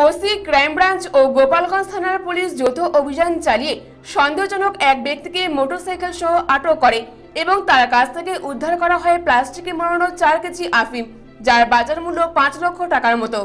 OC, crime branch ও গোপালগঞ্জ থানার police যৌথ অভিযান চালিয়ে সন্দেহজনক এক ব্যক্তিকে মোটরসাইকেল সহ আটক করে এবং তার কাছ থেকে উদ্ধার করা হয় প্লাস্টিকে মোড়ানো চার কেজি আফিম, যার বাজার মূল্য পাঁচ লক্ষ টাকার মতো।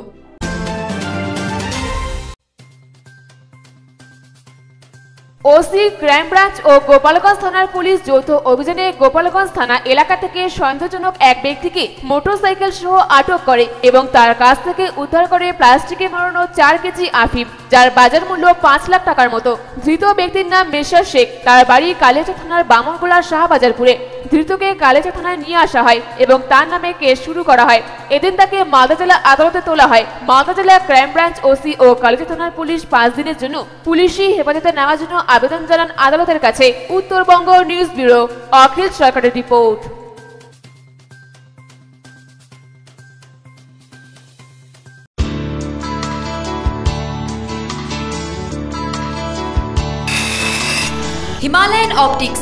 ওসি ক্রাইম ব্রাঞ্চ ও গোপালগঞ্জ থানার পুলিশ যৌথ অভিযানে গোপালগঞ্জ থানা এলাকা থেকে সন্দেহজনক এক ব্যক্তিকে মোটরসাইকেল সহ আটক করে এবং তার কাছ থেকে উদ্ধার করে প্লাস্টিকে মোড়ানো চার কেজি আফিম, যার বাজার মূল্য পাঁচ লাখ টাকার মতো। ধৃত ব্যক্তির নাম মেশার শেখ। তার বাড়ি কালিয়াচা থানার বামনগোলা শাহবাজারপুরে। ধৃতকে কালেজা থানায় নিয়ে আসা হয় এবং তার নামে কেস শুরু করা হয়। এদিন তাকে মালদা জেলা আদালতে তোলা হয়। মালদা জেলা ক্রাইম ব্রাঞ্চ ওসি ও কালেজা থানার পুলিশ পাঁচ দিনের জন্য পুলিশি হেফাজতে নেওয়ার জন্য আবেদন জানান আদালতের কাছে। উত্তরবঙ্গ নিউজ ব্যুরো, অখিল সরকারের report. Himalayan optics